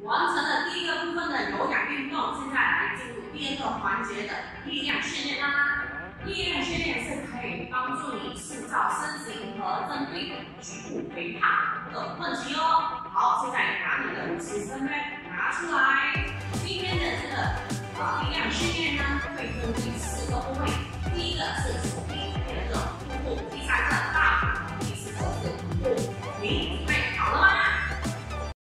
完成了第一个部分的有氧运动现在来进入第二个环节的力量训练啦。力量训练是可以帮助你塑造身形和针对局部肥胖的问题哦。好现在把你的五四三拍拿出来。今天的这个啊力量训练呢会更